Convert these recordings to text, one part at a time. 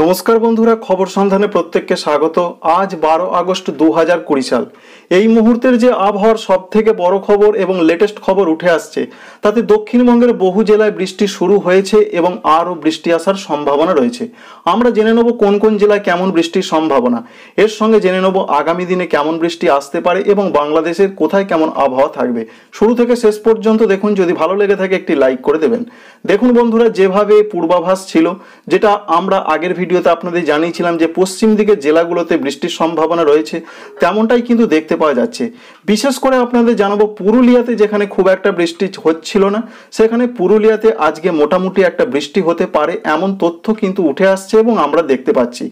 নমস্কার বন্ধুরা, খবর সন্ধানে প্রত্যেককে স্বাগত। আজ বারো আগস্ট দু হাজার কুড়ি সাল। এই মুহূর্তের যে আবহাওয়ার সব থেকে বড় খবর এবং লেটেস্ট খবর উঠে আসছে, তাতে দক্ষিণবঙ্গের বহু জেলায় বৃষ্টি শুরু হয়েছে এবং আরও বৃষ্টি আসার সম্ভাবনা রয়েছে। আমরা জেনে নেব কোন কোন জেলায় কেমন বৃষ্টির সম্ভাবনা। এর সঙ্গে জেনে নেব আগামী দিনে কেমন বৃষ্টি আসতে পারে এবং বাংলাদেশের কোথায় কেমন আবহাওয়া থাকবে। শুরু থেকে শেষ পর্যন্ত দেখুন, যদি ভালো লেগে থাকে একটি লাইক করে দেবেন। দেখুন বন্ধুরা, যেভাবে পূর্বাভাস ছিল, যেটা আমরা আগের ভিডিওতে আপনাদের জানিয়েছিলাম যে পশ্চিম দিকের জেলাগুলোতে বৃষ্টির সম্ভাবনা রয়েছে, তেমনটাই কিন্তু দেখতে পাওয়া যাচ্ছে। বিশেষ করে আপনাদের জানাব, পুরুলিয়াতে যেখানে খুব একটা বৃষ্টি হচ্ছিল না, সেখানে পুরুলিয়াতে আজকে মোটামুটি একটা বৃষ্টি হতে পারে, এমন তথ্য কিন্তু উঠে আসছে এবং আমরা দেখতে পাচ্ছি।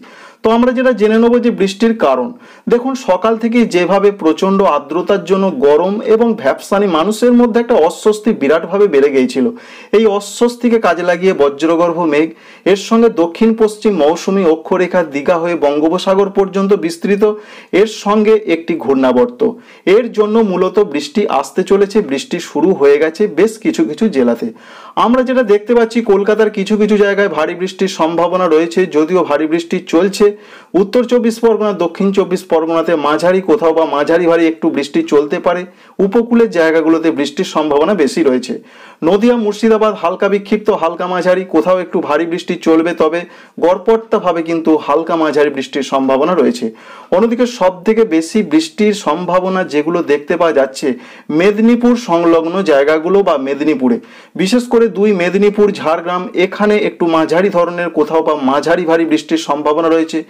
তো আমরা যেটা জেনে নেব যে বৃষ্টির কারণ। দেখুন, সকাল থেকে যেভাবে প্রচণ্ড আর্দ্রতার জন্য গরম এবং ভ্যাপসানি মানুষের মধ্যে একটা অস্বস্তি বিরাটভাবে বেড়ে গিয়েছিল। এই অস্বস্তিকে কাজে লাগিয়ে বজ্রগর্ভ মেঘ, এর সঙ্গে দক্ষিণ পশ্চিম মৌসুমী অক্ষরেখা দীঘা হয়ে বঙ্গোপসাগর পর্যন্ত বিস্তৃত, এর সঙ্গে একটি ঘূর্ণাবর্ত। এর জন্য মূলত বৃষ্টি আসতে চলেছে, বৃষ্টি শুরু হয়ে গেছে বেশ কিছু কিছু জেলাতে। আমরা যেটা দেখতে পাচ্ছি, কলকাতার কিছু কিছু জায়গায় ভারী বৃষ্টির সম্ভাবনা রয়েছে, যদিও ভারী বৃষ্টি চলছে উত্তর চব্বিশ পরগনা, দক্ষিণ চব্বিশ পরগনাতে মাঝারি কোথাও বা মাঝারি ভারী একটু বৃষ্টি চলতে পারে। উপকূলের জায়গাগুলোতে বৃষ্টির সম্ভাবনা বেশি রয়েছে। নদিয়া, মুর্শিদাবাদ হালকা বিক্ষিপ্ত, হালকা মাঝারি, কোথাও একটু ভারী বৃষ্টি চলবে, তবে গড়পড়তাভাবে কিন্তু হালকা মাঝারি বৃষ্টির সম্ভাবনা রয়েছে। অন্যদিকে সব থেকে বেশি বৃষ্টির সম্ভাবনা যেগুলো দেখতে পাওয়া যাচ্ছে, মেদিনীপুর সংলগ্ন জায়গাগুলো বা মেদিনীপুরে। বিশেষ করে দুই মেদিনীপুর, ঝাড়গ্রাম, এখানে একটু মাঝারি ধরনের কোথাও বা মাঝারি ভারী বৃষ্টির সম্ভাবনা রয়েছে।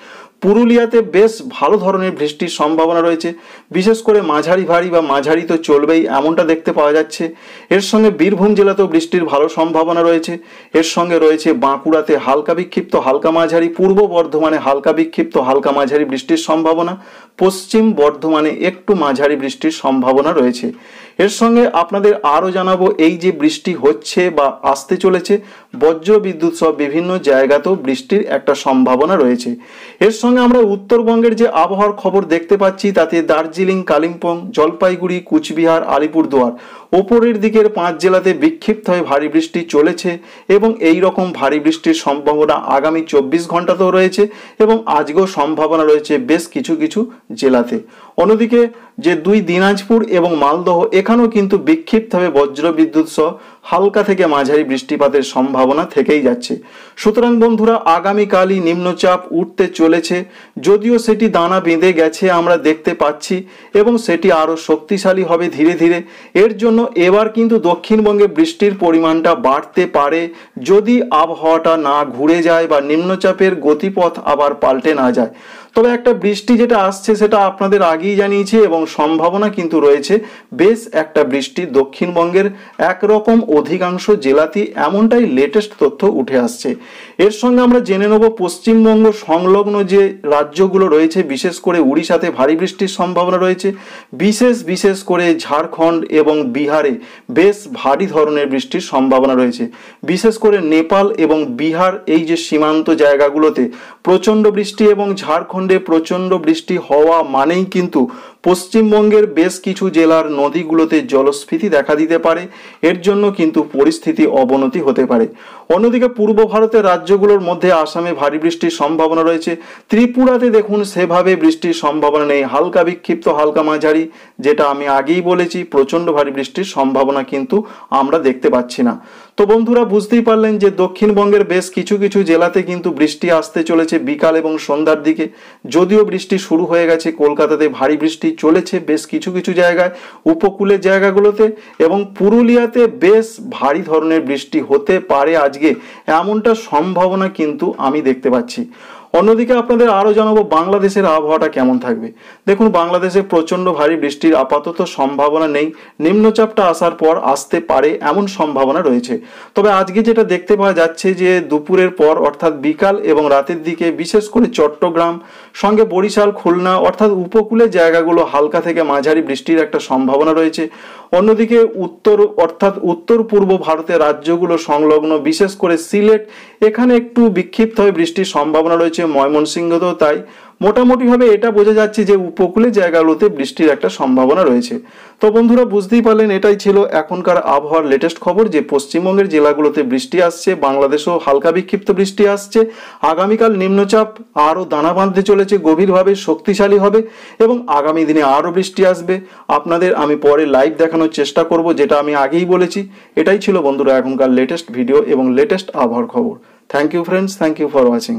পুরুলিয়াতে বেশ ভালো ধরনের বৃষ্টির সম্ভাবনা রয়েছে। বিশেষ করে মাঝারি ভারী বা মাঝারি তো চলবেই, এমনটা দেখতে পাওয়া যাচ্ছে। এর সঙ্গে বীরভূম জেলাতেও বৃষ্টির ভালো সম্ভাবনা রয়েছে। এর সঙ্গে রয়েছে বাঁকুড়াতে হালকা বিক্ষিপ্ত, হালকা মাঝারি, পূর্ব বর্ধমানে হালকা বিক্ষিপ্ত, হালকা মাঝারি বৃষ্টির সম্ভাবনা। পশ্চিম বর্ধমানে একটু মাঝারি বৃষ্টির সম্ভাবনা রয়েছে। এর সঙ্গে আপনাদের আরও জানাব এই যে বৃষ্টি হচ্ছে বা আসতে চলেছে, বজ্র বিদ্যুৎ সব বিভিন্ন জায়গাতেও বৃষ্টির একটা সম্ভাবনা রয়েছে। এর সঙ্গে আমরা উত্তরবঙ্গের যে আবহাওয়ার খবর দেখতে পাচ্ছি, তাতে দার্জিলিং, কালিম্পং, জলপাইগুড়ি, কুচবিহার, আলিপুরদুয়ার। ওপরের দিকের পাঁচ জেলাতে বিক্ষিপ্ত হয়ে ভারী বৃষ্টি চলেছে এবং এই রকম ভারী বৃষ্টির সম্ভাবনা আগামী চব্বিশ ঘন্টাতেও রয়েছে এবং আজকেও সম্ভাবনা রয়েছে বেশ কিছু কিছু জেলাতে। অন্যদিকে যে দুই দিনাজপুর এবং মালদহ, এখানেও কিন্তু বিক্ষিপ্তভাবে বজ্র বিদ্যুৎ সহ হালকা থেকে মাঝারি বৃষ্টিপাতের সম্ভাবনা থেকেই যাচ্ছে। সুতরাং বন্ধুরা, আগামীকালই নিম্নচাপ উঠতে চলেছে, যদিও সেটি দানা বেঁধে গেছে আমরা দেখতে পাচ্ছি এবং সেটি আরও শক্তিশালী হবে ধীরে ধীরে। এর জন্য এবার কিন্তু দক্ষিণবঙ্গে বৃষ্টির পরিমাণটা বাড়তে পারে। যদি আবহাওয়াটা না ঘুরে যায় বা নিম্নচাপের গতিপথ আবার পাল্টে না যায়। তবে একটা বৃষ্টি যেটা আসছে সেটা আপনাদের আগেই জানিয়েছি এবং সম্ভাবনা কিন্তু রয়েছে। বেশ একটা বৃষ্টি দক্ষিণবঙ্গের একরকম অধিকাংশ জেলাতেই এমনটাই লেটেস্ট তথ্য উঠে আসছে। এর সঙ্গে আমরা জেনে নেব পশ্চিমবঙ্গ সংলগ্ন যে রাজ্যগুলো রয়েছে, বিশেষ করে উড়িষ্যাতে ভারী বৃষ্টির সম্ভাবনা রয়েছে। বিশেষ বিশেষ করে ঝাড়খণ্ড এবং বিহারে বেশ ভারী ধরনের বৃষ্টির সম্ভাবনা রয়েছে। বিশেষ করে নেপাল এবং বিহার এই যে সীমান্ত জায়গাগুলোতে প্রচণ্ড বৃষ্টি এবং ঝাড়খণ্ডে প্রচণ্ড বৃষ্টি হওয়া মানেই কিন্তু পশ্চিমবঙ্গের বেশ কিছু জেলার নদীগুলোতে জলস্ফীতি দেখা দিতে পারে। এর জন্য কিন্তু পরিস্থিতি অবনতি হতে পারে। অন্যদিকে পূর্ব ভারতের রাজ্যগুলোর মধ্যে আসামে ভারী বৃষ্টির সম্ভাবনা রয়েছে। ত্রিপুরাতে দেখুন, সেভাবে বৃষ্টির সম্ভাবনা নেই। হালকা বিক্ষিপ্ত, হালকা মাঝারি, যেটা আমি আগেই বলেছি, প্রচণ্ড ভারী বৃষ্টির সম্ভাবনা কিন্তু আমরা দেখতে পাচ্ছি না। তো বন্ধুরা, বুঝতেই পারলেন যে দক্ষিণবঙ্গের বেশ কিছু কিছু জেলাতে কিন্তু বৃষ্টি আসতে চলেছে বিকাল এবং সন্ধ্যার দিকে। যদিও বৃষ্টি শুরু হয়ে গেছে, কলকাতাতে ভারী বৃষ্টি চলেছে বেশ কিছু কিছু জায়গায়। উপকূলের জায়গাগুলোতে এবং পুরুলিয়াতে বেশ ভারী ধরনের বৃষ্টি হতে পারে আজকে। এমনটা সম্ভাবনা কিন্তু আমি দেখতে পাচ্ছি। অন্যদিকে আপনাদের আরও জানাব বাংলাদেশের আবহাওয়াটা কেমন থাকবে। দেখুন, বাংলাদেশে প্রচণ্ড ভারী বৃষ্টির আপাতত সম্ভাবনা নেই। নিম্নচাপটা আসার পর আসতে পারে এমন সম্ভাবনা রয়েছে। তবে আজকে যেটা দেখতে পাওয়া যাচ্ছে যে, দুপুরের পর অর্থাৎ বিকাল এবং রাতের দিকে বিশেষ করে চট্টগ্রাম, সঙ্গে বরিশাল, খুলনা অর্থাৎ উপকূলের জায়গাগুলো হালকা থেকে মাঝারি বৃষ্টির একটা সম্ভাবনা রয়েছে। অন্যদিকে উত্তর, অর্থাৎ উত্তর পূর্ব ভারতের রাজ্যগুলো সংলগ্ন বিশেষ করে সিলেট, এখানে একটু বিক্ষিপ্ত হয়ে বৃষ্টির সম্ভাবনা রয়েছে ময়মনসিংহতেও তাই। মোটামুটিভাবে এটা বোঝা যাচ্ছে যে উপকূলের জায়গাগুলোতে বৃষ্টির একটা সম্ভাবনা রয়েছে। তো বন্ধুরা, বুঝতেই পারলেন, এটাই ছিল এখনকার আবহাওয়ার লেটেস্ট খবর যে পশ্চিমবঙ্গের জেলাগুলোতে বৃষ্টি আসছে, বাংলাদেশেও হালকা বিক্ষিপ্ত বৃষ্টি আসছে। আগামীকাল নিম্নচাপ, আরও দানা বাঁধতে চলেছে, গভীরভাবে শক্তিশালী হবে এবং আগামী দিনে আরও বৃষ্টি আসবে। আপনাদের আমি পরে লাইভ দেখানোর চেষ্টা করব, যেটা আমি আগেই বলেছি। এটাই ছিল বন্ধুরা এখনকার লেটেস্ট ভিডিও এবং লেটেস্ট আবহাওয়ার খবর। Thank you friends thank you for watching